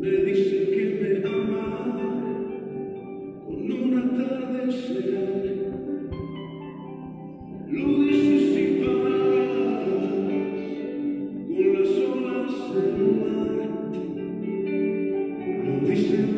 Me dice que me ama con una tarde serena. Lo dice si paras con las olas del mar. Lo dice.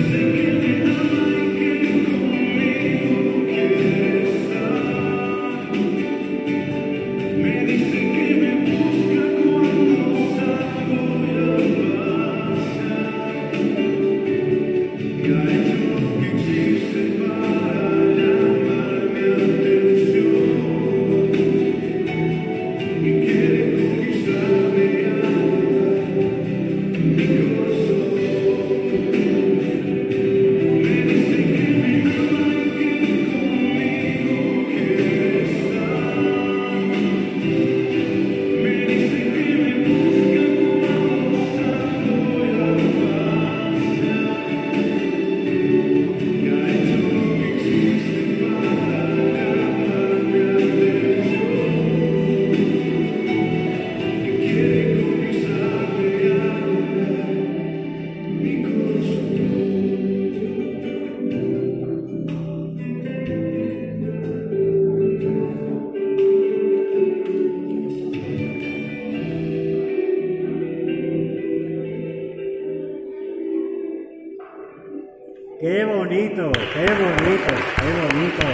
¡Qué bonito! ¡Qué bonito! ¡Qué bonito!